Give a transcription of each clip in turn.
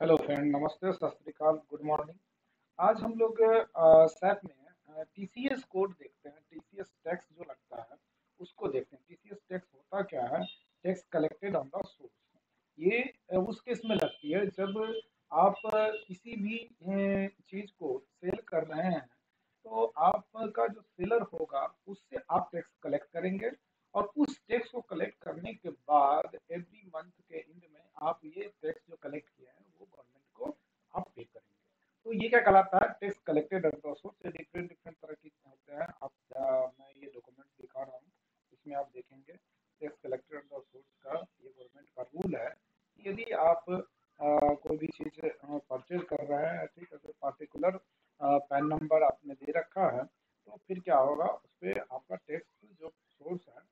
Hello friend नमस्ते, सत good morning आज हम लोग सैप में टीसीएस कोड देखते हैं टीसीएस टैक्स जो लगता है, उसको देखते हैं। टीसीएस टैक्स होता क्या है? Tax collected on the source ये उस केस में लगती है जब आप किसी भी चीज़ को सेल कर रहे हैं तो आपका जो सेलर होगा, उससे आप टैक्स कलेक्ट करेंगे और उस टैक्स को कलेक्ट करने के बाद एवरी मंथ के एंड में आप ये टैक्स जो कलेक्ट किया है वो गवर्नमेंट को आप पे करेंगे। तो ये क्या कहलाता है? टैक्स कलेक्टेड से डिफरेंट डिफरेंट तरह के होते हैं। आप मैं ये डॉक्यूमेंट दिखा रहा हूँ, इसमें आप देखेंगे टैक्स कलेक्टेड सोर्स का ये गवर्नमेंट का रूल है। यदि आप कोई भी चीज़ परचेज कर रहे हैं, ठीक है पार्टिकुलर पैन नंबर आपने दे रखा है तो फिर क्या होगा, उस पर आपका टैक्स जो सोर्स है,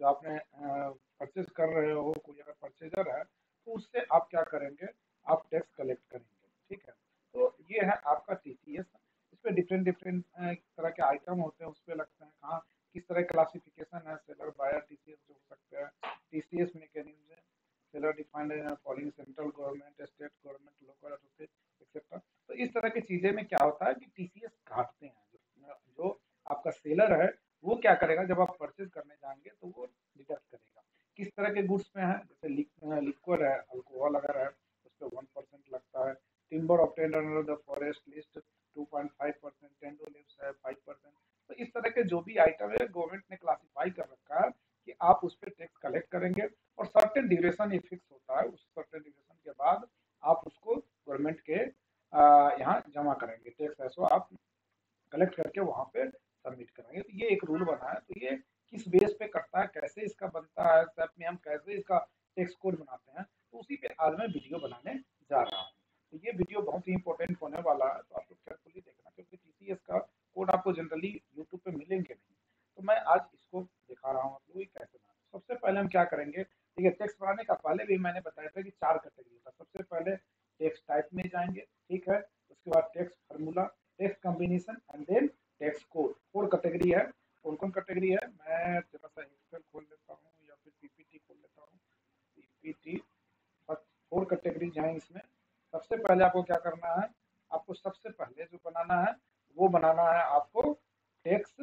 जो आपने परचेज कर रहे हो, कोई अगर परचेजर है तो उससे आप क्या करेंगे आप टैक्स कलेक्ट करेंगे, ठीक है? तो ये है आपका टी सी एस इस पर डिफरेंट डिफरेंट तरह के आइटम होते हैं उस पर लगते हैं कहाँ, किस तरह क्लासिफिकेशन है seller buyer T C S जो हो सकते हैं। T C S mechanism seller defined following central government state government local authority etcetera तो इस तरह की चीज़ें में क्या होता है कि टी सी एस काटते हैं। जो आपका सेलर है, वो क्या करेगा, जब आप परचेज करने जाएँगे तो वो डिडक्ट करेगा। किस तरह के गुड्स में है जैसे लिक्विड है अल्कोहल अगर है उस पर वन परसेंट लगता है timber obtained under the forest list two point five percent tendu leaves है फाइव परसेंट तो इस तरह के जो भी आइटम है गवर्नमेंट ने क्लासीफाई कर रखा है कि आप उस पर टैक्स कलेक्ट करेंगे और सर्टेन ड्यूरेशन ये फिक्स होता है उस सर्टेन ड्यूरेशन के बाद आप उसको गवर्नमेंट के यहाँ जमा करेंगे टैक्स ऐसो आप कलेक्ट करके वहाँ पे सबमिट करेंगे तो ये एक रूल बना है तो ये किस बेस पे करता है कैसे इसका बनता है स्टेप में हम कैसे इसका टेक्स कोड बनाते हैं तो उसी पे आज मैं वीडियो बनाने जा रहा हूँ तो ये वीडियो बहुत ही इंपॉर्टेंट होने वाला है तो आप लोग केयरफुली देखना क्योंकि टी का कोड आपको जनरली यूट्यूब पे मिलेंगे नहीं तो मैं आज दिखा रहा हूँ आप लोग कैसे बनाना सबसे पहले हम क्या करेंगे, ठीक है टेक्स बनाने का पहले भी मैंने बताया था कि चार कैटेगरी था सबसे पहले टेक्स टाइप में जाएँगे, ठीक है, उसके बाद tax formula tax combination and then tax code four category है। कौन कौन कैटेगरी है? मैं जरा सा एक्सेल खोल लेता हूँ या फिर पीपीटी खोल लेता हूँ। पीपीटी फोर कैटेगरी हैं इसमें। सबसे पहले आपको क्या करना है, आपको सबसे पहले जो बनाना है, वो बनाना है आपको टेक्स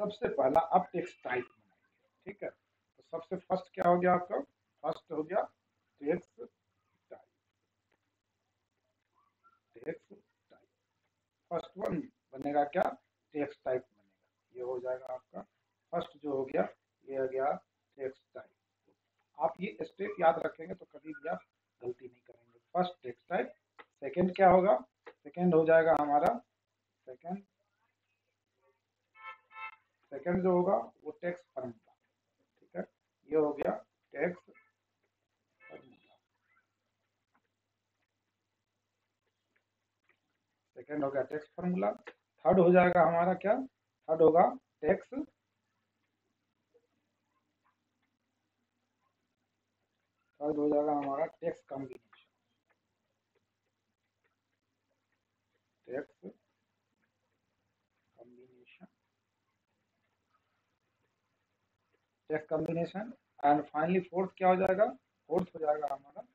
सबसे पहला आप टेक्स टाइप बनाएँगे ठीक है? तो सबसे फ़र्स्ट क्या हो गया आपका? फ़र्स्ट हो गया tax type tax type first one बनेगा क्या? टेक्स टाइप ये हो जाएगा आपका। फ़र्स्ट जो हो गया, ये हो गया टेक्स्ट टाइप आप ये स्टेप याद रखेंगे तो कभी भी आप गलती नहीं करेंगे। फ़र्स्ट टेक्स्ट टाइप सेकेंड क्या होगा? सेकेंड हो जाएगा हमारा। सेकेंड सेकेंड जो होगा वो टेक्स फॉर्मूला ठीक है? ये हो गया टेक्स फॉर्मूला सेकेंड हो गया टैक्स फॉर्मूला थर्ड हो जाएगा हमारा क्या? थर्ड होगा टैक्स थर्ड हो जाएगा हमारा tax combination tax combination tax combination and finally fourth क्या हो जाएगा? फोर्थ हो जाएगा हमारा।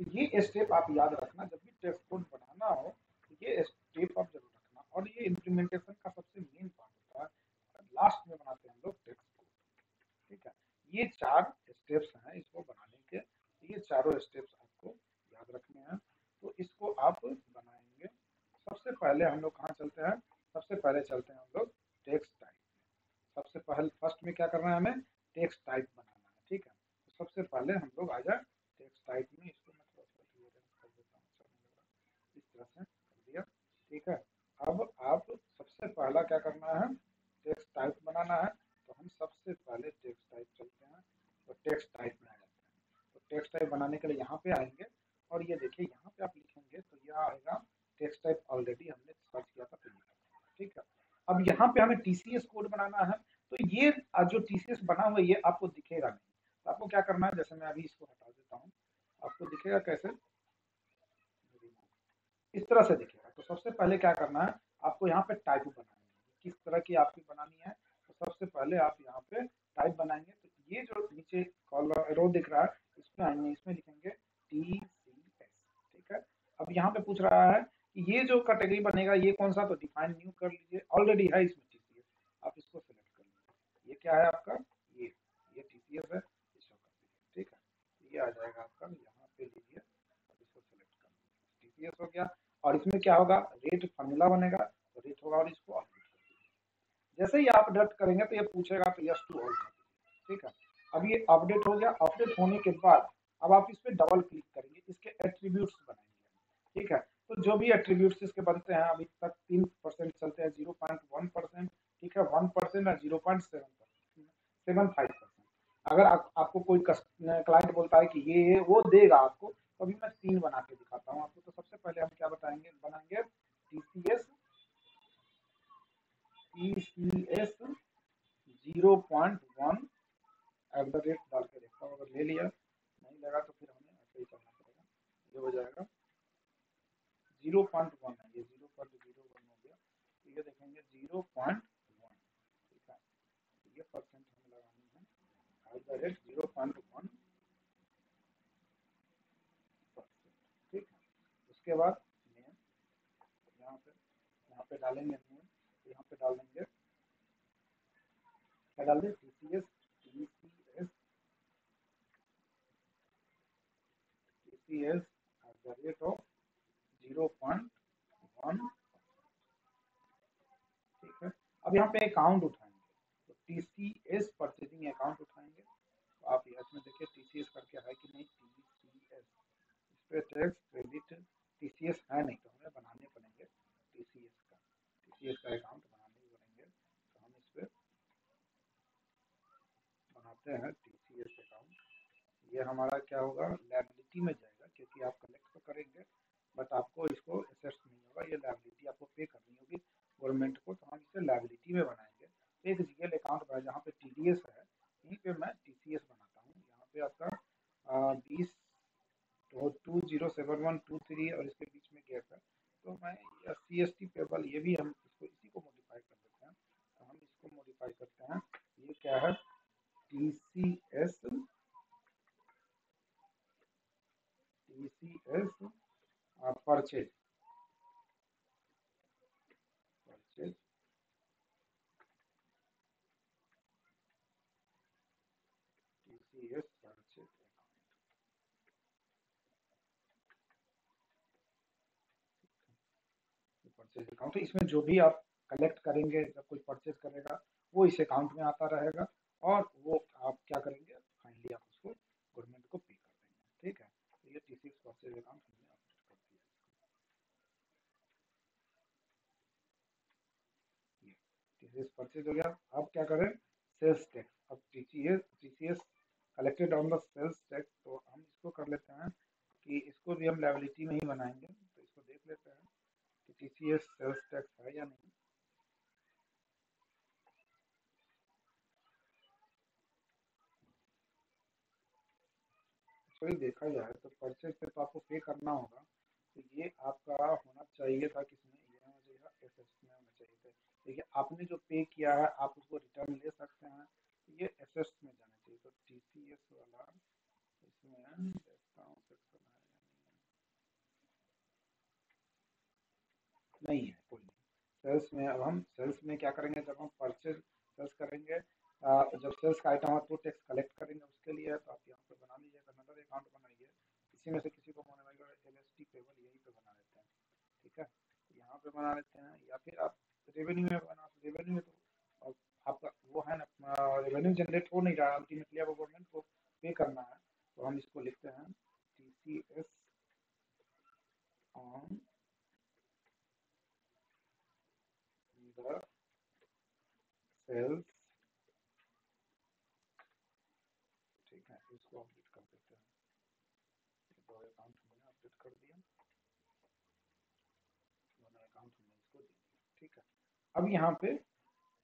तो ये स्टेप आप याद रखना, जब भी टेक्स्ट कोड बनाना हो तो ये स्टेप आप ज़रूर रखना। और ये इम्प्लीमेंटेशन का सबसे मेन पार्ट होता है। लास्ट में बनाते हैं हम लोग टेक्स्ट कोड ठीक है? ये चार स्टेप्स हैं, इसको बनाने के। ये चारों स्टेप्स आपको याद रखने हैं। तो इसको आप बनाएँगे। सबसे पहले हम लोग कहाँ चलते हैं? सबसे पहले चलते हैं हम लोग टेक्स्ट टाइप सबसे पहले फ़र्स्ट में क्या करना है हमें? टेक्स्ट टाइप बनाना है, ठीक है? तो सबसे पहले हम लोग आ जाए टेक्स्ट टाइप में। इसको मैं थोड़ा देता हूँ इस तरह से कर दिया, ठीक है? अब आप सबसे पहला क्या करना है? टेक्स्ट टाइप बनाना है। तो हम सबसे पहले टेक्स्ट टाइप चलते हैं। तो टेक्स्ट टाइप आ जाते हैं। तो टेक्स्ट टाइप बनाने के लिए यहाँ पे आएँगे और ये देखिए, यहाँ पे आप लिखेंगे तो यह आएगा टेक्स्ट टाइप ऑलरेडी हमने सर्च किया था ठीक है? अब यहाँ पे हमें टीसीएस कोड बनाना है तो ये जो टीसीएस बना हुआ ये आपको दिखेगा नहीं। तो आपको क्या करना है, जैसे मैं अभी इसको हटा देता हूँ, आपको दिखेगा कैसे? इस तरह से दिखेगा। तो सबसे पहले क्या करना है, आपको यहाँ पे टाइप बनानी है। किस तरह की आपकी बनानी है तो सबसे पहले आप यहाँ पे टाइप बनाएँगे तो ये जो नीचे रो दिख रहा है, इसमें आएँगे इसमें लिखेंगे टी सी एस ठीक है? अब यहाँ पे पूछ रहा है कि ये जो कैटेगरी बनेगा, ये कौन सा? तो डिफाइन न्यू कर लीजिए। ऑलरेडी है इसमें टी सी एस आप इसको सिलेक्ट कर लीजिए। ये क्या है आपका? ये ये टी सी एस है इसको कर दीजिए, ठीक है? ये आ जाएगा आपका, यहाँ पे लीजिए। इसको सिलेक्ट कर लीजिए। टी सी एस हो गया। और इसमें क्या होगा? रेट फार्मूला बनेगा। तो रेट होगा और इसको जैसे ही आप अपडेट करेंगे तो ये पूछेगा तो यस टू ऑल कर दीजिए ठीक है अब ये अपडेट हो गया अपडेट होने के बाद अब आप इस पर डबल क्लिक करेंगे इसके एट्रीब्यूट्स बनाएँगे। ठीक है? तो जो भी एट्रीब्यूट्स इसके बनते हैं अभी तक तीन परसेंट चलते हैं ज़ीरो पॉइंट वन परसेंट ठीक है? वन परसेंट और zero point seven percent seven five percent अगर आप, आपको कोई क्लाइंट बोलता है कि ये वो देगा आपको तो अभी मैं तीन बना के दिखाता हूँ आपको तो सबसे पहले हम क्या बताएँगे बनाएँगे T C S T C S zero point one at the rate डाल के देखता हूँ अगर ले लिया नहीं लगा तो फिर हमें ऐसे ही करना पड़ेगा ये हो जाएगा ज़ीरो पॉइंट वन है ये ज़ीरो पॉइंट ज़ीरो वन हो गया तो ये देखेंगे ज़ीरो पॉइंट वन ठीक है तो ये परसेंट हमें लगानी है at the rate zero point one उसके बाद यहाँ पे यहाँ पे डालेंगे यहाँ पे डाल देंगे क्या डाल दें? T C S T C S T C S at the rate of zero point one ठीक है? अब यहाँ पे अकाउंट उठाएँगे। तो T C S purchasing account उठाएँगे। तो आप इसमें देखिए टी सी एस करके है कि नहीं? टी सी एस इस पर tax credit T C S है नहीं तो हमें बनाने पड़ेंगे टी सी एस का। टी सी एस का अकाउंट बनाने पड़ेंगे। तो हम इस पर बनाते हैं टी सी अकाउंट ये हमारा क्या होगा? लाइबिलिटी में जाएगा, क्योंकि आप कलेक्ट तो करेंगे बट आपको इसको एसेट्स नहीं होगा। ये लाइबिलिटी आपको पे करनी होगी। गवर्नमेंट को तो हम इसे लाइबिलिटी में बनाएँगे। एक जी अकाउंट बना जहाँ पे टी है यहीं पे मैं टी सी एस बनाता हूँ। यहाँ पे आपका बीस तो two zero seven one two three और इसके बीच में गैप है। तो मैं सी एस टी पेबल ये भी हम इसको इसी को मॉडिफाई कर देते हैं। तो हम इसको मॉडिफाई करते हैं। ये क्या है? T C S T C S purchase purchase account तो इसमें जो भी आप कलेक्ट करेंगे, जब कोई परचेज करेगा, वो इस अकाउंट में आता रहेगा और वो आप क्या करेंगे? फाइनली आप उसको गवर्नमेंट को पे कर देंगे। ठीक है? तो ये T C purchase account purchase हो गया। अब क्या करें? सेल्स टैक्स अब T C S T C S collected on the sales tax तो हम इसको कर लेते हैं कि इसको भी हम लाइबिलिटी में ही बनाएँगे। तो इसको देख लेते हैं। कि टी सेल्स टैक्स है या नहीं। एक्चुअली देखा जाए तो परचेज पे तो आपको पे करना होगा तो ये आपका होना चाहिए था किसमें ये होना चाहिए था एस एस में देखिए, आपने जो पे किया है, आप उसको रिटर्न ले सकते हैं तो ये एस एस में जाना चाहिए। तो टी वाला, इसमें देखता हूँ सेक्शन है नहीं है कोई सेल्स में अब हम सेल्स में क्या करेंगे, जब हम परचेज सेल्स करेंगे जब सेल्स का आइटम तो टैक्स कलेक्ट करेंगे उसके लिए तो आप यहाँ पे बना लीजिएगा नदर अकाउंट बनाइए। किसी में से किसी को बनाएगा एल एस टी पेबल यहीं पे बना लेते हैं, ठीक है? यहाँ पे बना लेते हैं, या फिर आप रेवेन्यू में बना रेवेन्यू में तो आपका वो है ना रेवेन्यू जनरेट हो नहीं रहा है अल्टीमेटली आपको गवर्नमेंट को पे करना है तो हम इसको लिखते हैं T C S on the cells ठीक है इसको अपडेट कर देते हैं। अकाउंट अपडेट कर दिया अकाउंट इसको दे दिया। ठीक है। अब यहाँ पे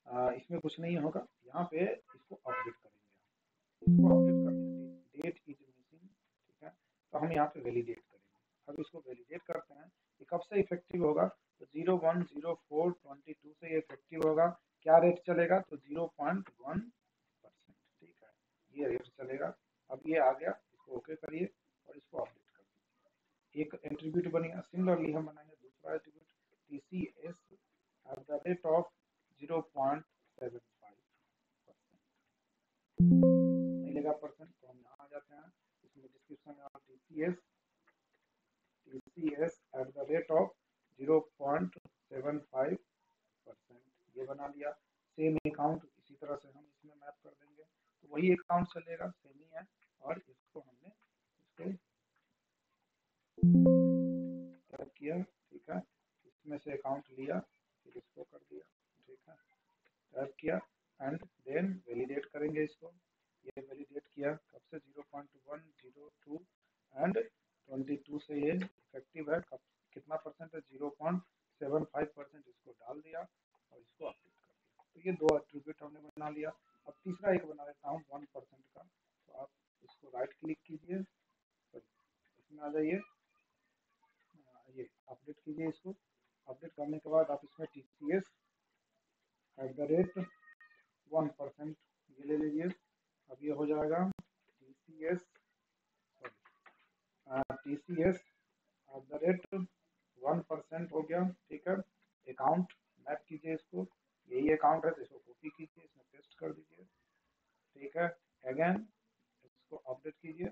आ, इसमें कुछ नहीं होगा। यहाँ पे इसको अपडेट करेंगे। इसको अपडेट करने डेट इज़ मिसिंग ठीक है। तो हम यहाँ पे वैलिडेट करेंगे। अब इसको वैलिडेट करते हैं। कि कब से इफ़ेक्टिव होगा? तो zero one zero four twenty two से ये इफ़ेक्टिव होगा। क्या रेट चलेगा? तो ज़ीरो पॉइंट वन परसेंट ठीक है। ये रेट चलेगा। अब ये आ गया। इसको ओके करिए और इसको अपडेट कर दीजिए। एक एट्रीब्यूट बनेगा सिमिलरली हम बनाएँगे दूसरा attribute T C S at the rate of zero point seven five percent मिलेगा परसेंट तो हम यहाँ आ जाते हैं। इसमें डिस्क्रिप्शन में T C S T C S at the rate of zero point seven five percent ये बना लिया। सेम अकाउंट इसी तरह से हम इसमें मैप कर देंगे। तो वही अकाउंट चलेगा सेम ही है। और इसको हमने इसके किया, ठीक है? इसमें से अकाउंट लिया, फिर इसको कर दिया, ठीक है? टाइप किया एंड देन वैलिडेट करेंगे इसको। ये वैलिडेट किया कब से zero point one zero two and twenty two से ये इफ़ेक्टिव है कितना परसेंट है? Zero point seven five percent इसको डाल दिया और इसको अपडेट कर दिया। तो ये दो एट्रीब्यूट हमने बना लिया। अब तीसरा एक बना लेता हूँ वन परसेंट का। तो आप इसको राइट क्लिक कीजिए। इसमें आ जाइए। ये अपडेट कीजिए इसको। अपडेट करने के बाद आप इसमें T C S at the rate one percent ये ले लीजिए। अब ये हो जाएगा T C S T C S at the rate one percent हो गया, ठीक है? अकाउंट मैप कीजिए इसको। यही अकाउंट है तो इसको कॉपी कीजिए, इसमें पेस्ट कर दीजिए। ठीक है? अगेन इसको अपडेट कीजिए।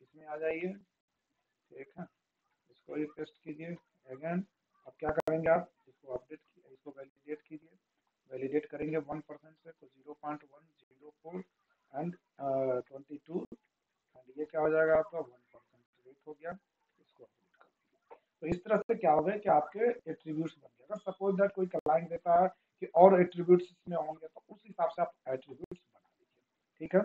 इसमें आ जाइए। ठीक है? इसको भी पेस्ट कीजिए। अगेन अब क्या करेंगे आप? इसको अपडेट इसको वैलिडेट कीजिए। वैलिडेट करेंगे वन परसेंट से तो zero point one zero four and twenty two and ये क्या हो जाएगा आपका? वन परसेंट रेट हो गया इसको अपडेट कर दीजिए तो इस तरह से क्या होगा कि आपके एट्रीब्यूट्स बन गए अगर सपोज़ दैट कोई क्लाइंट देता है कि और एट्रीब्यूट्स इसमें होंगे तो उस हिसाब से आप एट्रीब्यूट्स बना लीजिए ठीक है?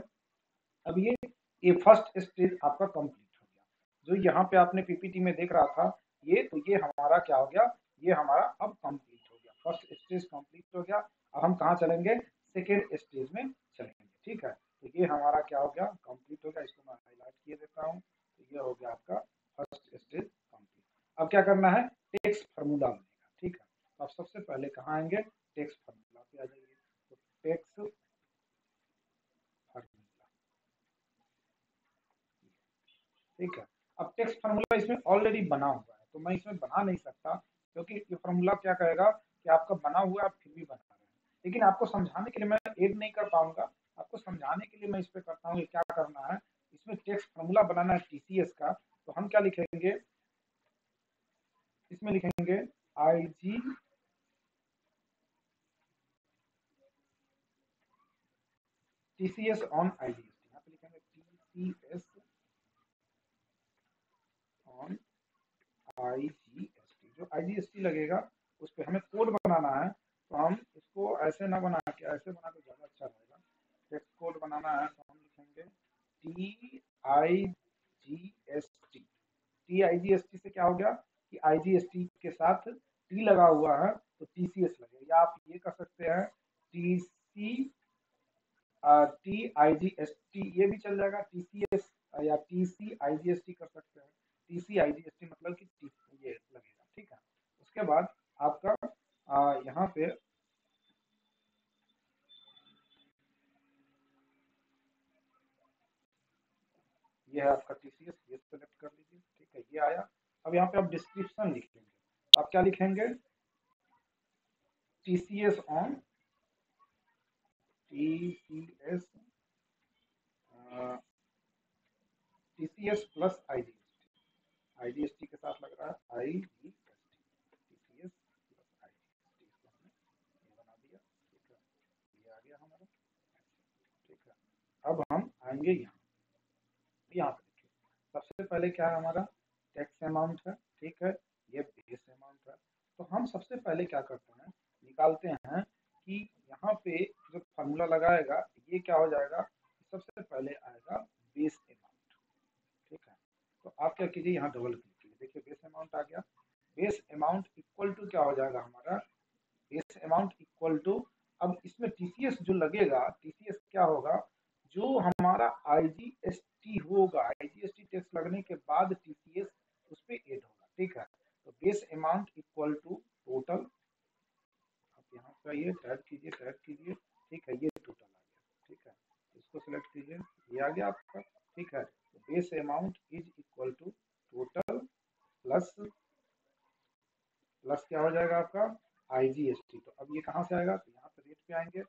अब ये ये फ़र्स्ट स्टेज आपका कंप्लीट हो गया। जो यहाँ पे आपने पीपीटी में देख रहा था, ये तो ये हमारा क्या हो गया? ये हमारा अब कंप्लीट हो गया। फ़र्स्ट स्टेज कंप्लीट हो गया। अब हम कहाँ चलेंगे? सेकेंड स्टेज में चलेंगे। ठीक है? तो ये हमारा क्या हो गया? कंप्लीट हो गया। इसको मैं हाईलाइट किए देता हूँ। तो ये हो गया आपका फ़र्स्ट स्टेज अब क्या करना है? टेक्स फार्मूला बनेगा, ठीक है? तो आप सबसे पहले कहाँ आएँगे? टेक्स फार्मूला पे आ जाइए। तो टेक्स फार्मूला ठीक है? अब टेक्स्ट फार्मूला इसमें ऑलरेडी बना हुआ है तो मैं इसमें बना नहीं सकता, क्योंकि ये फार्मूला क्या कहेगा कि आपका बना हुआ है, आप फिर भी बना रहे हैं। लेकिन आपको समझाने के लिए मैं एड नहीं कर पाऊँगा। आपको समझाने के लिए मैं इस पर करता हूँ क्या करना है? इसमें टेक्स्ट फार्मूला बनाना है टीसीएस का तो हम क्या लिखेंगे? इसमें लिखेंगे I G TCS on IGST यहाँ पे लिखेंगे टीसीएस ऑन आईजीएसटी जो आईजीएसटी लगेगा, उस पर हमें कोड बनाना है तो हम इसको ऐसे ना बना के, ऐसे बना के ज़्यादा अच्छा रहेगा। टेक्स्ट कोड बनाना है तो हम लिखेंगे T I G S T T I G S T से क्या हो गया? कि आई के साथ टी लगा हुआ है तो टी सी एस लगेगा या आप ये कर सकते हैं T C T I G S T ये भी चल जाएगा टी सी एस या T C I G S T कर सकते हैं। T C I G S T मतलब कि टी ये लगेगा, ठीक है? उसके बाद आपका यहाँ पे ये है आपका टी सी एस ये सेलेक्ट कर लीजिए, ठीक है? ये आया। अब यहाँ पे आप डिस्क्रिप्शन लिख लेंगे आप क्या लिखेंगे? T C S on T C S T C S plus I G S T I G S T के साथ लग रहा है I G S T T C S plus I G S T बना दिया। ठीक है। ये आ गया हमारा। ठीक है। अब हम आएँगे यहाँ। यहाँ पे देखिए। सबसे पहले क्या है हमारा? टैक्स अमाउंट है, ठीक है? ये बेस अमाउंट है। तो हम सबसे पहले क्या करते हैं, निकालते हैं कि यहाँ पे जो फार्मूला लगाएगा, ये क्या हो जाएगा? सबसे पहले आएगा बेस अमाउंट ठीक है? तो आप क्या कीजिए, यहाँ डबल क्लिक कीजिए। देखिए बेस अमाउंट आ गया। बेस अमाउंट इक्वल टू क्या हो जाएगा हमारा? बेस अमाउंट इक्वल टू अब इसमें टीसीएस जो लगेगा टीसीएस क्या होगा? जो हमारा आईजीएसटी होगा आईजीएसटी टैक्स लगने के बाद टीसीएस उस पे एड होगा, ठीक है? तो base amount equal to total आप यहाँ पे आइए टाइप कीजिए टाइप कीजिए, ठीक है, ये टोटल आ गया, ठीक है? इसको सिलेक्ट कीजिए, ये आ गया आपका, ठीक है? तो base amount is equal to total plus plus क्या हो जाएगा आपका? आईजीएसटी तो अब ये कहाँ से आएगा? तो यहाँ पे रेट पे आएँगे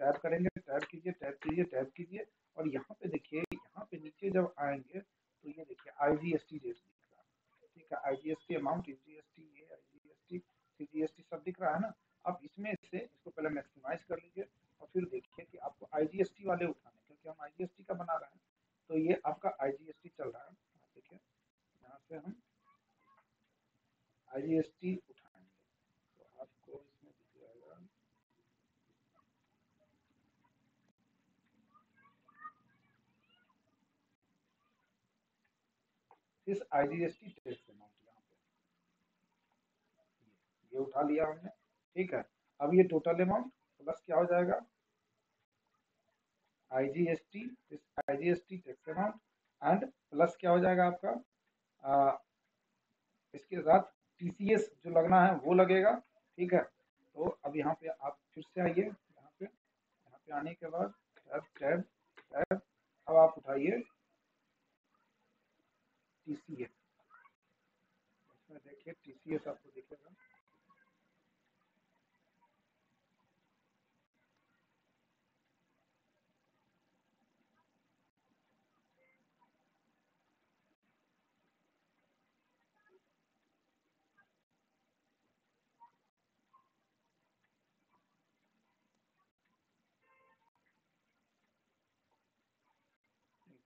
टैप करेंगे टैप कीजिए टैप कीजिए टैप कीजिए और यहाँ पे देखिए यहाँ पे नीचे जब आएँगे तो ये देखिए आईजीएसटी रेट दिख रहा है ठीक है आईजीएसटी अमाउंट जीएसटी ये आईजीएसटी सीजीएसटी सब दिख रहा है ना अब इसमें से इसको पहले मैक्सिमाइज कर लीजिए और फिर देखिए कि आपको आईजीएसटी वाले उठाने क्योंकि हम आईजीएसटी का बना रहे हैं तो ये आपका आईजीएसटी चल रहा है देखिए यहाँ से हम आईजीएसटी उठाएँगे तो आपको इसमें दिख जाएगा इस आईजीएसटी टैक्स अमाउंट यहाँ पे। ये उठा लिया हमने। ठीक है। अब ये टोटल अमाउंट प्लस क्या हो जाएगा? IGST IGST tax amount and plus क्या हो जाएगा आपका? आ, इसके साथ टीसीएस जो लगना है वो लगेगा। ठीक है। तो अब यहाँ पे आप फिर से आइए। यहाँ पे यहाँ पे आने के बाद टैब टैब टैब अब आप उठाइए। टीसीएस इसमें देखिए आपको दिखेगा।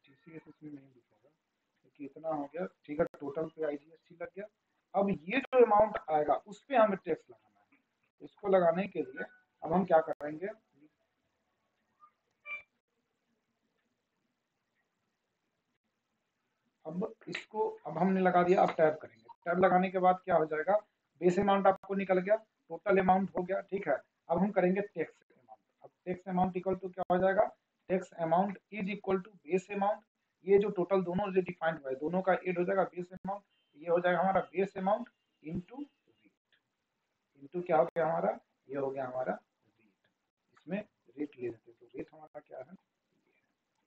इसमें नहीं क्योंकि इतना हो गया, ठीक है टोटल पे आईजीएसटी लग गया। अब ये जो अमाउंट आएगा, उस पर हमें टैक्स लगाना है। इसको लगाने के लिए अब हम क्या करेंगे? अब इसको, अब हमने लगा दिया, अब टैब करेंगे। टैब लगाने के बाद क्या हो जाएगा? बेस अमाउंट आपको निकल गया टोटल अमाउंट हो गया, ठीक है। अब हम करेंगे टैक्स अमाउंट अब टैक्स अमाउंट इक्वल टू क्या हो जाएगा? Tax amount is equal to base amount ये जो टोटल दोनों जो डिफाइंड हुआ है, दोनों का एड हो जाएगा बेस अमाउंट ये हो जाएगा हमारा base amount into rate into क्या हो गया हमारा? ये हो गया हमारा रेट इसमें रेट ले लेते तो रेट हमारा क्या है?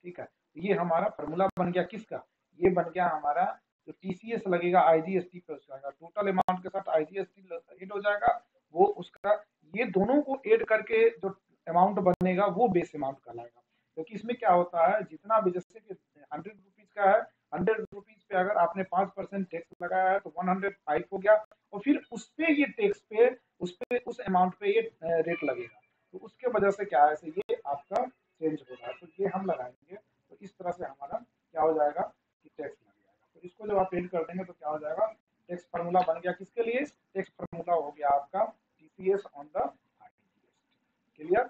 ठीक है। ये हमारा फॉर्मूला बन गया किसका? ये बन गया हमारा जो टीसीएस लगेगा आईजीएसटी पे उसका टोटल अमाउंट के साथ आईजीएसटी एड हो जाएगा, वो उसका, ये दोनों को एड करके जो अमाउंट बनेगा, वो बेस अमाउंट कहलाएगा। क्योंकि इसमें क्या होता है, जितना भी जैसे कि हंड्रेड रुपीज़ का है हंड्रेड रुपीज़ पे अगर आपने पाँच परसेंट टैक्स लगाया है तो वन हंड्रेड फाइव हो गया और फिर उस पे ये टैक्स पे, उस पे, उस अमाउंट पे ये रेट लगेगा। तो उसके वजह से क्या है से ये आपका चेंज हो रहा है। तो ये हम लगाएँगे तो इस तरह से हमारा क्या हो जाएगा कि टैक्स लग जाएगा। तो इसको जब आप एड कर देंगे तो क्या हो जाएगा टैक्स फार्मूला बन गया किसके लिए? टैक्स फार्मूला हो गया आपका TCS on the clear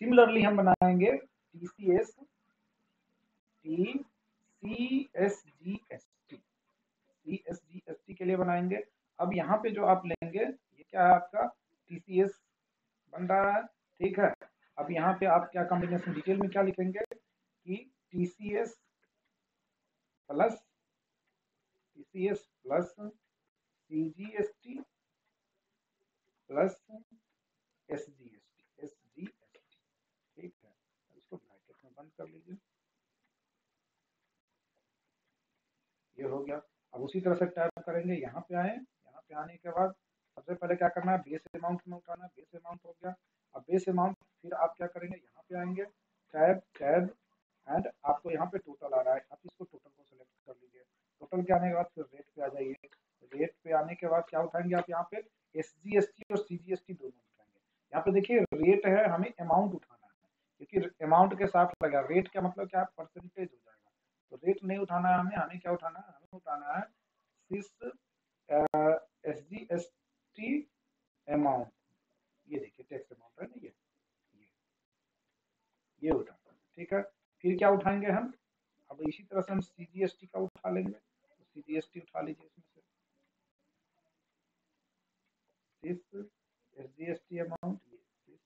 similarly हम बनाएँगे TCS T C S G S T C S G S T के लिए बनाएँगे। अब यहाँ पे जो आप लेंगे, ये क्या है आपका? टीसीएस बन रहा है। ठीक है? अब यहाँ पे आप क्या कॉम्बिनेशन डिटेल में क्या लिखेंगे? कि TCS plus TCS plus CGST plus SGST SGST ठीक है इसको ब्रैकेट में बंद कर लीजिए। ये हो गया। अब उसी तरह से टाइप करेंगे। यहाँ पे आए। यहाँ पे आने के बाद सबसे पहले क्या करना है? बेस अमाउंट में उठाना बेस अमाउंट हो गया। अब बेस अमाउंट फिर आप क्या करेंगे? यहाँ पे आएँगे। टैब टैब एंड आपको यहाँ पे टोटल आ रहा है। आप इसको टोटल को सिलेक्ट कर लीजिए। टोटल के आने के बाद फिर रेट पे आ जाइए। रेट पे आने के बाद क्या उठाएँगे आप यहाँ पे? एसजीएसटी और सीजीएसटी दोनों उठाएँगे। यहाँ पे देखिए रेट है, हमें अमाउंट उठाना क्योंकि अमाउंट के साथ लगा। रेट का मतलब क्या? परसेंटेज हो जाएगा। तो रेट नहीं उठाना है हमें हमें क्या उठाना है? हमें उठाना है सिस S G S T amount ये देखिए टैक्स अमाउंट है ना ये? ये। ये उठाना ठीक है? फिर क्या उठाएँगे हम? अब इसी तरह से हम सी जी एस टी का उठा लेंगे। सी जी एस टी उठा लीजिए इसमें से। सिस S G S T amount ये सिस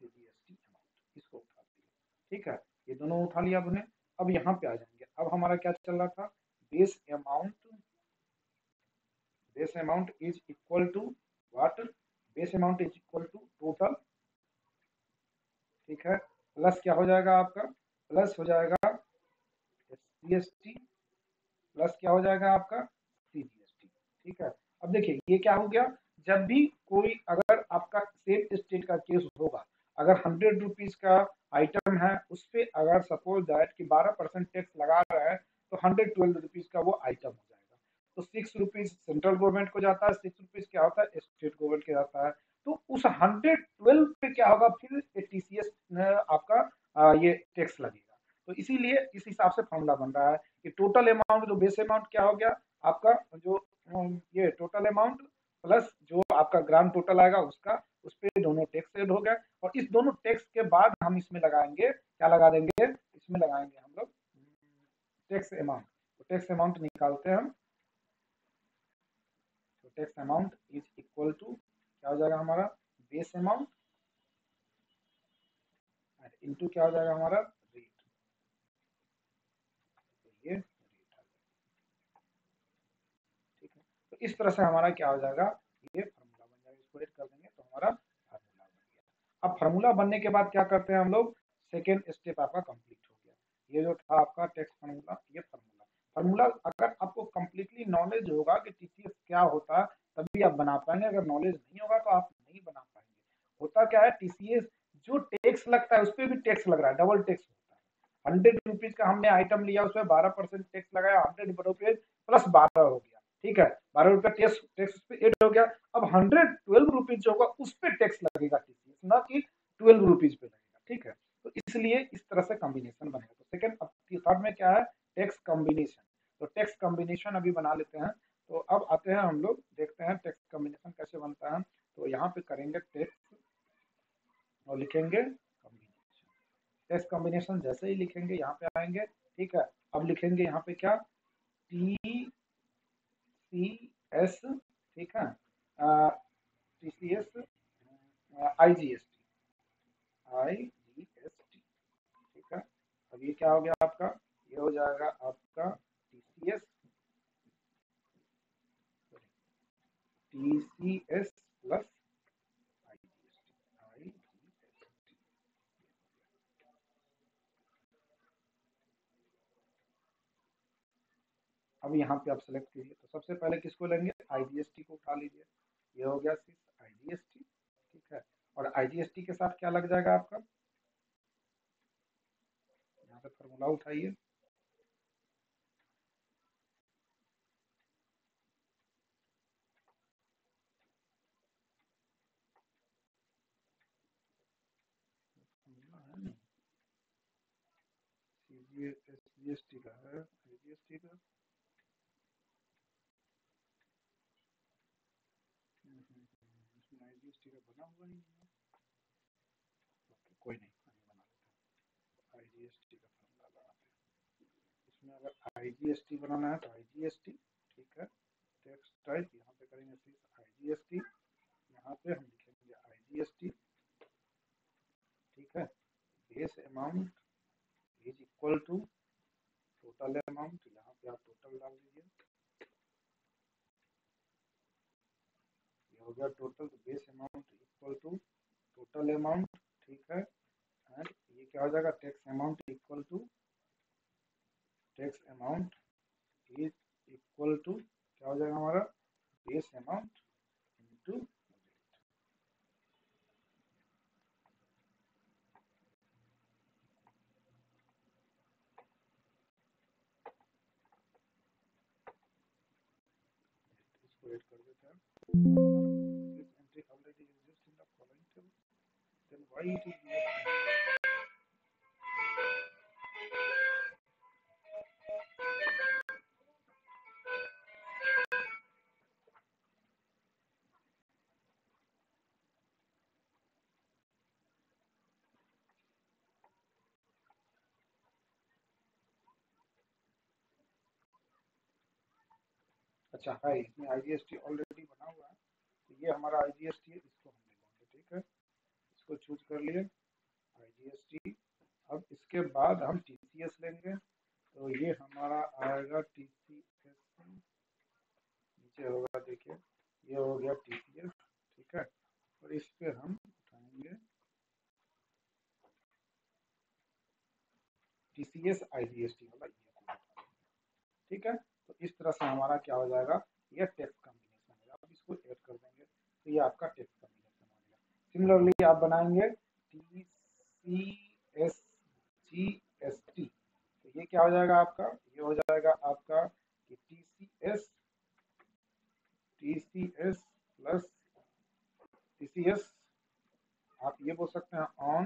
C G S T amount इसको उठा लिया ठीक है? ये दोनों उठा लिया आपने। अब यहाँ पे आ जाएँगे। अब हमारा क्या चल रहा था? Base amount base amount is equal to what base amount is equal to total ठीक है? प्लस क्या हो जाएगा आपका? प्लस हो जाएगा सी एस टी प्लस क्या हो जाएगा आपका? सी जी एस टी ठीक है? अब देखिए, ये क्या हो गया? जब भी कोई अगर आपका सेम स्टेट का केस होगा अगर हंड्रेड रुपीज़ का आइटम है उस पर अगर सपोज़ दैट कि बारह परसेंट टैक्स लगा रहा है तो हंड्रेड ट्वेल्व रुपीज़ का वो आइटम हो जाएगा। तो सिक्स रुपीज़ सेंट्रल गवर्नमेंट को जाता है सिक्स रुपीज़ क्या होता है? स्टेट गवर्नमेंट को जाता है। तो उस हंड्रेड ट्वेल्व पे क्या होगा? फिर टी सी एस आपका ये टैक्स लगेगा। तो इसीलिए इस हिसाब से फॉर्मूला बन रहा है कि टोटल अमाउंट जो बेस अमाउंट क्या हो गया? आपका जो ये टोटल अमाउंट प्लस जो आपका ग्रांड टोटल आएगा, उसका उस पर दोनों टैक्स एड हो गए। और इस दोनों टैक्स के बाद हम इसमें लगाएँगे, क्या लगा देंगे? इसमें लगाएँगे हम लोग टैक्स अमाउंट तो टैक्स अमाउंट निकालते हैं हम। तो tax amount is equal to क्या हो जाएगा हमारा? बेस अमाउंट इनटू क्या हो जाएगा हमारा रेट तो ये ठीक है तो इस तरह से हमारा क्या हो जाएगा? ये फार्मूला बन जाएगा। इसको एड कर देंगे तो हमारा फार्मूला बन गया। अब फार्मूला बनने के बाद क्या करते हैं हम लोग? सेकेंड स्टेप आपका कंप्लीट हो गया। ये जो था आपका टेक्स्ट फार्मूला ये फार्मूला फार्मूला अगर आपको कम्प्लीटली नॉलेज होगा कि टीसीएस क्या होता है तभी आप बना पाएँगे। अगर नॉलेज नहीं होगा तो आप नहीं बना पाएँगे। होता क्या है? टीसीएस जो टैक्स लगता है, उस पर भी टैक्स लग रहा है। डबल टैक्स होता है। हंड्रेड रुपीज़ का हमने आइटम लिया, उसमें बारह परसेंट टैक्स लगाया। हंड्रेड रुपीज़ प्लस बारह हो गया। ठीक है? बारह रुपया टैक्स टैक्स पे एड हो गया। अब हंड्रेड ट्वेल्व रुपीज़ जो होगा, उस पर टैक्स लगेगा टीसीएस ना कि ट्वेल्व रुपीज़ पे लगेगा, ठीक है? तो इसलिए इस तरह से कॉम्बिनेशन बनेगा तो सेकंड अब थर्ड में क्या है? टैक्स कॉम्बिनेशन तो टैक्स कॉम्बिनेशन अभी बना लेते हैं। तो अब आते हैं हम लोग, देखते हैं टैक्स कॉम्बिनेशन कैसे बनता है। तो यहाँ पे करेंगे टैक्स और लिखेंगे कॉम्बिनेशन टैक्स कॉम्बिनेशन जैसे ही लिखेंगे, यहाँ पे आएँगे, ठीक है? अब लिखेंगे यहाँ पे क्या? टी सी एस ठीक है? T C S I G S T I G S T ठीक है? अब ये क्या हो गया आपका? ये हो जाएगा आपका T C S T C S plus I G S T I G S T अब यहाँ पे आप सेलेक्ट कीजिए। तो सबसे पहले किसको लेंगे? आईजीएसटी को उठा लीजिए। ये हो गया सिर्फ़ आईजीएसटी ठीक है? और आईजीएसटी के साथ क्या लग जाएगा आपका? यहाँ पे फॉर्मूला उठाइए। जीएसटी का है। जीएसटी का इसमें आईजीएसटी का बना हुआ ही नहीं है ओके कोई नहीं हम बना लेते हैं आईजीएसटी का फॉर्मूला लगाते हैं इसमें अगर आईजीएसटी बनाना है तो आईजीएसटी, ठीक है? टेक्स्ट टाइप यहाँ पे करेंगे सिर्फ़ आईजीएसटी, यहाँ पे हम लिखेंगे आईजीएसटी, ठीक है? Base amount is equal to total amount यहाँ पे आप टोटल डाल दीजिए। हो गया total base amount equal to total amount ठीक है? एंड ये क्या हो जाएगा? Tax amount equal to tax amount is equal to क्या हो जाएगा हमारा बेस अमाउंट हैं this entry already exists in the following table then why it is not अच्छा है, इसमें आईजीएसटी ऑलरेडी बना हुआ है। तो ये हमारा आईजीएसटी है, इसको हम लगाएँगे ठीक है? इसको चूज़ कर लिए आईजीएसटी अब इसके बाद हम टीसीएस लेंगे। तो ये हमारा आएगा टीसीएस नीचे होगा, देखिए, ये हो गया टी ठीक है? और इस पे हम उठाएँगे T C S I G S T वाला ये ठीक है? तो इस तरह से हमारा क्या हो जाएगा? ये टेक्स्ट कॉम्बिनेशन है आप इसको ऐड कर देंगे तो ये आपका टेक्स्ट कॉम्बिनेशन जाएगा। सिमिलरली आप बनाएँगे T C S G S T तो ये क्या हो जाएगा आपका? ये हो जाएगा आपका T C S T C S plus T C S आप ये बोल सकते हैं ऑन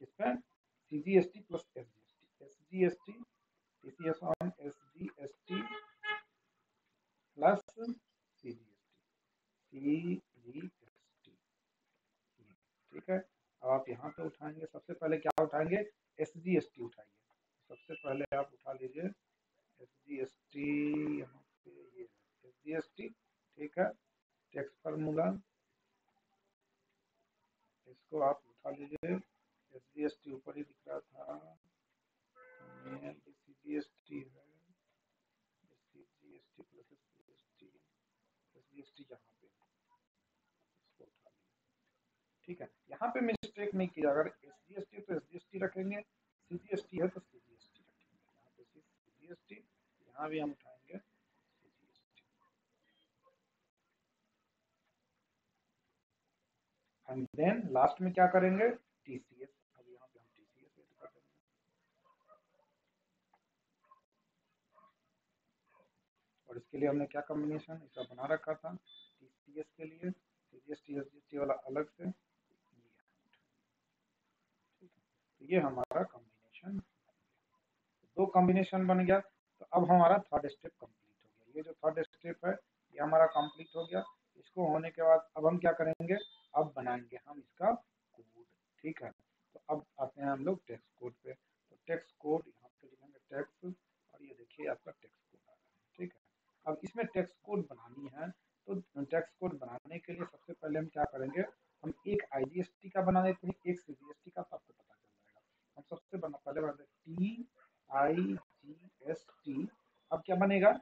किसमें? C G S T plus S G S T S G S T S T C G S T ठीक है? अब आप यहाँ पे उठाएँगे। सबसे पहले क्या उठाएँगे? एस जी उठाइए। सबसे पहले आप उठा लीजिए। एस जी एस यहाँ पे ये एस ठीक है? टेक्स्ट फार्मूला इसको आप उठा लीजिए। टी ऊपर ही दिख रहा था। है यहाँ पे इसको उठा लिया ठीक है यहाँ पे मिस्टेक नहीं किया अगर एस जी एस टी तो एस जी एस टी रखेंगे सी जी एस टी है तो सी जी एस टी रखेंगे यहाँ पे सी जी एस टी यहाँ भी हम उठाएँगे एंड देन लास्ट में क्या करेंगे टी सी एस अब यहाँ पे हम टी सी एस एड कर देंगे और इसके लिए हमने क्या कॉम्बिनेशन इसका बना रखा था टी के लिए। सी वाला अलग से तो ये हमारा कॉम्बिनेशन दो कॉम्बिनेशन बन गया। तो अब हमारा थर्ड स्टेप कंप्लीट हो गया। ये जो थर्ड स्टेप है, ये हमारा कंप्लीट हो गया। इसको होने के बाद अब हम क्या करेंगे? अब बनाएँगे हम इसका कोड ठीक है। तो अब आते हैं हम लोग टेक्स्ट कोड पे। तो टेक्स्ट कोड यहाँ पे लिखेंगे टेक्स्ट और ये देखिए आपका टेक्स्ट कोड आ रहा है ठीक है अब इसमें टेक्स्ट कोड बनानी है तो टेक्स्ट कोड बनाने के लिए सबसे पहले हम क्या करेंगे, हम एक आई का बना देते हैं, एक सी का तो आपको पता चल जाएगा। हम सबसे बना, पहले बनाते T I G S T अब क्या बनेगा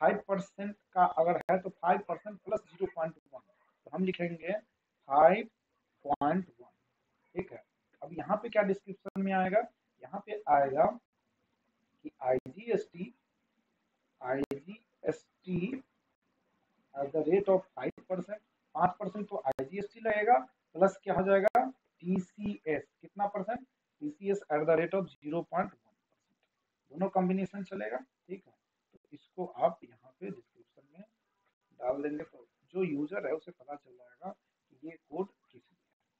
फाइव परसेंट का अगर है तो five percent plus zero point one तो हम लिखेंगे फाइव पॉइंट वन ठीक है? अब यहाँ पे क्या डिस्क्रिप्शन में आएगा, यहाँ पे आएगा कि I G S T I G S T at the rate of five percent पाँच परसेंट तो आई जी एस टी लगेगा प्लस क्या हो जाएगा? टी सी एस कितना percent T C S at the rate of zero point one percent दोनों combination चलेगा, ठीक है? तो इसको आप यहाँ पे डिस्क्रिप्शन में डाल देंगे तो जो यूज़र है उसे पता चल जाएगा कि ये कोड किस लिए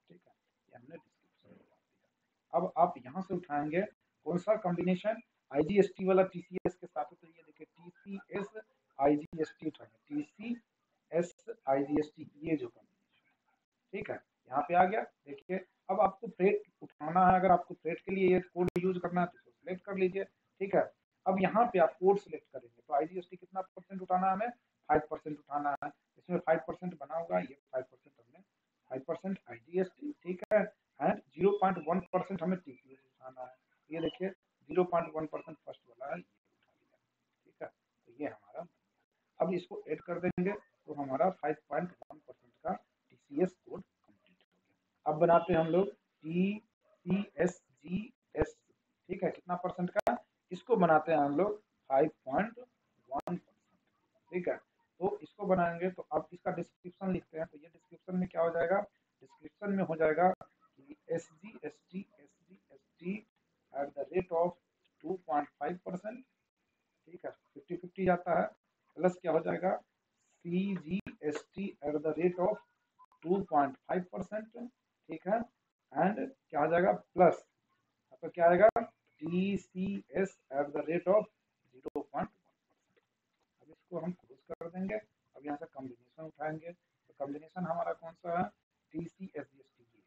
ठीक है? ये हमने डिस्क्रिप्शन में डाल दिया। अब आप यहाँ से उठाएँगे, कौन सा combination I G S T वाला टी सी एस के साथ तो ये देखिए T C S I G S T उठाएँगे T C S I G S T ये जो कॉम्बिनेशन ठीक है? यहाँ पे आ गया। देखिए, अब आपको फ्रेट उठाना है। अगर आपको फ्रेट के लिए ये कोड यूज़ करना है तो सिलेक्ट कर लीजिए। ठीक है? अब यहाँ पे आप कोड सिलेक्ट करेंगे। तो आई कितना परसेंट उठाना है हमें? फाइव परसेंट उठाना है। इसमें फाइव परसेंट बना होगा। ये फाइव परसेंट हमने फाइव परसेंट आई ठीक है? And zero point one percent हमें टी उठाना है। ये देखिए ज़ीरो पॉइंट वन परसेंट फ़र्स्ट वाला है। ठीक है? तो ये हमारा अब इसको ऐड कर देंगे तो हमारा फाइव पॉइंट वन परसेंट का T C S code complete हो गया। अब बनाते हैं हम लोग T C S G S ठीक है? कितना परसेंट का? इसको बनाते हैं हम लोग फाइव पॉइंट वन परसेंट ठीक है? तो इसको बनाएँगे तो अब इसका डिस्क्रिप्शन लिखते हैं। तो ये डिस्क्रिप्शन में क्या हो जाएगा? डिस्क्रिप्शन में हो जाएगा कि S G S T S G S T at the rate of two point five percent ठीक है? फिफ्टी फिफ्टी जाता है। प्लस क्या हो जाएगा? C G S T at the rate of two point five percent ठीक है and क्या हो जाएगा प्लस तो क्या आएगा T C S at the rate of zero point one अब इसको हम क्लोज कर देंगे अब यहाँ से कॉम्बिनेशन उठाएँगे तो कॉम्बिनेशन हमारा कौन सा है T C S G S T ये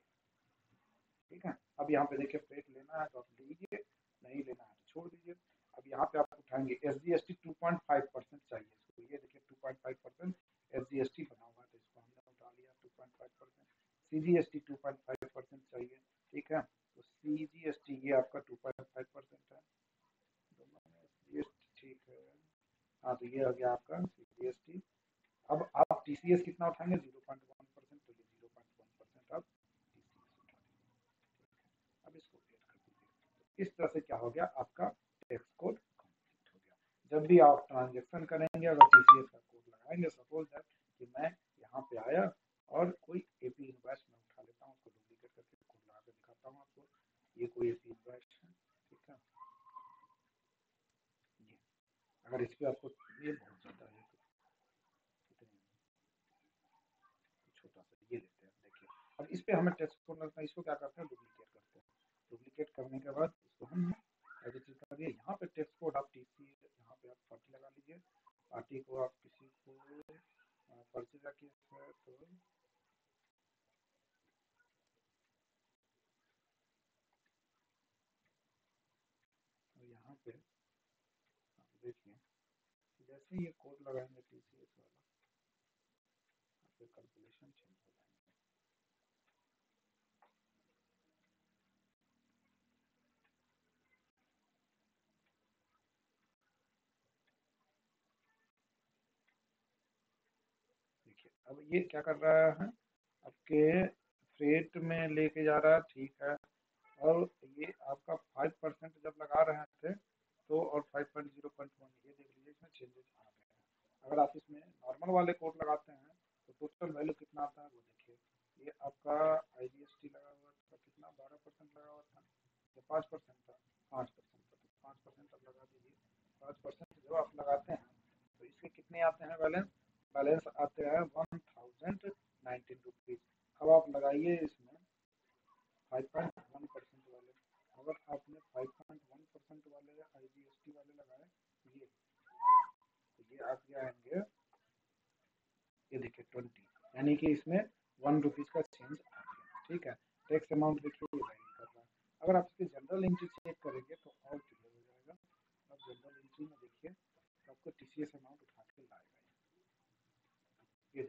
ठीक है अब यहाँ पे देखिए प्लेट लेना है तो आप लीजिए नहीं लेना है तो छोड़ दीजिए अब यहाँ पे आप उठाएँगे S G S T two point five percent चाहिए इसको ये देखिए two point five percent S G S T बना हुआ है तो इसको हमने उठा लिया two point five percent C G S T two point five percent चाहिए ठीक है तो सी जी एस टी ये आपका टू पॉइंट फाइव परसेंट है ठीक है हाँ तो ये हो गया आपका सी जी एस टी अब आप टी सी एस कितना उठाएँगे ज़ीरो पॉइंट वन परसेंट तो ये ज़ीरो पॉइंट वन परसेंट आप टी सी एस उठा अब इसको एड कर दीजिए इस तरह से क्या हो गया? आपका टैक्स कोड कंप्लीट हो गया। जब भी आप ट्रांजेक्शन करेंगे अगर टी सी एस का कोड लगाएँगे सपोज़ दैट कि मैं यहाँ पे आया और कोई ए पी इन्वेस्ट में उठा लेता हूँ, उसको डुप्लीकेट करके कोड लगा के दिखाता हूँ आपको। ये कोई ए पी इन्वेस्ट है, ठीक है? ये, अगर इस पर आपको ये बहुत ज़्यादा है छोटा सा ये लेते हैं, देखिए। अब इस पर हमें टेक्स्ट कोड लगता है, इसको क्या करते हैं? डुप्लीकेट डुप्लीकेट करने के बाद इसको हम चीज़ कर दिए यहाँ पे टेक्स्ट कोड आप टी सी यहाँ पे आप पार्टी लगा लीजिए। पार्टी को आप किसी को पर्चे का केस है तो यहाँ पे देखिए, जैसे ये कोड लगाएँगे टी सी एस वाला आपके कैलकुलेशन चेंज हो जाएँगे देखिए अब ये क्या कर रहा है? आपके फ्रेट में लेके जा रहा है, ठीक है। और ये आपका फाइव परसेंट जब लगा रहे थे तो और five point zero point one ये देख लीजिए, इसमें चेंजेस आ गए हैं। अगर आप इसमें नॉर्मल वाले कोड लगाते हैं तो टोटल वैल्यू कितना आता है, वो देखिए। ये आपका आई जी एस टी लगा हुआ था कितना? बारह परसेंट लगा हुआ था। या पाँच परसेंट था, पाँच परसेंट था। तो पाँच परसेंट अब लगा दीजिए। पाँच परसेंट जब आप लगाते हैं तो इसके कितने आते हैं बैलेंस? बैलेंस आते हैं वन थाउज़ेंड नाइनटीन रुपीज़ अब आप लगाइए इसमें फाइव पॉइंट वन परसेंट वाले। अगर आपने फाइव पॉइंट वन परसेंट वाले आई जी एस टी वाले लगाए, ये तो ये आप क्या आएँगे ये देखिए ट्वेंटी यानी कि इसमें वन रुपीज़ का चेंज आ गया। ठीक है? टैक्स अमाउंट देखिए, ये वैरी कर रहा है। अगर आप इसकी जनरल एंट्री चेक करेंगे तो और क्लियर हो जाएगा। आप जनरल एंट्री में देखिए, आपको टी सी एस अमाउंट उठा के लाएगा ये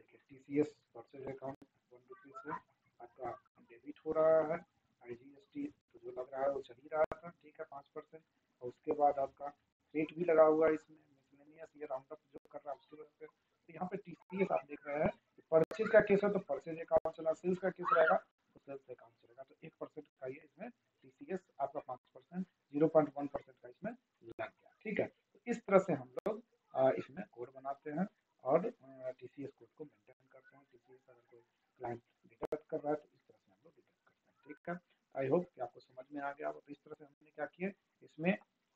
as purchase account one rupees से आपका डेबिट हो रहा है। आई जी एस टी तो जो लग रहा है वो चल ही रहा था। ठीक है, पाँच परसेंट। और उसके बाद आपका रेट भी लगा हुआ है इसमें। मिसलेनियस ये राउंड अप जो कर रहा है उसकी वजह से तो यहाँ पे टी सी एस आप देख रहे हैं परचेज का केस है तो परचेज अकाउंट चला। सेल्स का केस रहेगा तो सेल्स अकाउंट चलेगा तो एक परसेंट का ये इसमें टी सी एस आपका पाँच percent zero point one percent का इसमें लग गया ठीक है तो इस तरह से हम लोग इसमें कोड बनाते हैं और टी सी एस कोड को मेंटेन करते हैं टी सी एस अगर कोई क्लाइंट डिडक्ट कर रहा है तो इस तरह से हम लोग डिडक्ट करते हैं ठीक है आई होप कि आपको समझ में आ गया तो इस तरह से हमने क्या किया इसमें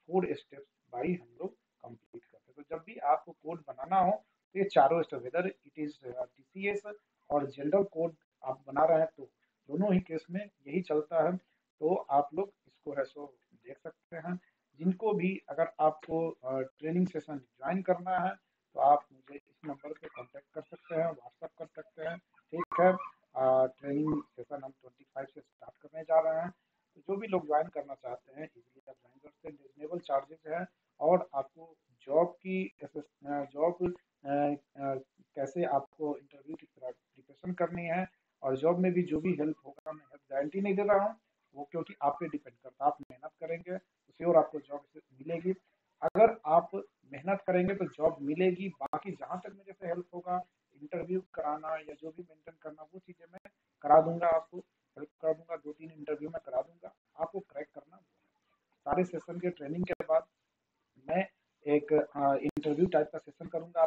फोर स्टेप्स बाई हम लोग कंप्लीट करते हैं तो जब भी आपको कोड बनाना हो तो ये चारों step whether it is TCS और जनरल कोड आप बना रहे हैं तो दोनों ही केस में यही चलता है। तो आप लोग इसको है सो देख सकते हैं। जिनको भी अगर आपको ट्रेनिंग सेशन ज्वाइन करना है तो आप मुझे इस नंबर पे कांटेक्ट कर सकते हैं व्हाट्सअप कर सकते हैं। ठीक है ट्रेनिंग सेशन हम 25 से स्टार्ट करने जा रहे हैं। तो जो भी लोग ज्वाइन करना चाहते हैं इजीली आप ज्वाइन कर सकते हैं रिजनेबल चार्जेस है और आपको जॉब की जॉब कैसे आपको इंटरव्यू की प्रिपरेशन करनी है और में भी जो भी हेल्प होगा, मैं हेल्प गारंटी नहीं दे रहा हूँ। वो क्योंकि आप पे डिपेंड करता है, आप मेहनत करेंगे तो श्योर आपको जॉब मिलेगी। अगर आप मेहनत करेंगे तो जॉब मिलेगी, बाकी जहाँ तक मेरे से हेल्प होगा इंटरव्यू कराना या जो भी मेंटेन करना, वो चीज़ें मैं करा दूँगा, आपको हेल्प करा दूँगा दो तीन इंटरव्यू में करा दूँगा, आपको क्रैक करना सारे सेशन के ट्रेनिंग के बाद मैं एक इंटरव्यू टाइप का सेशन करूँगा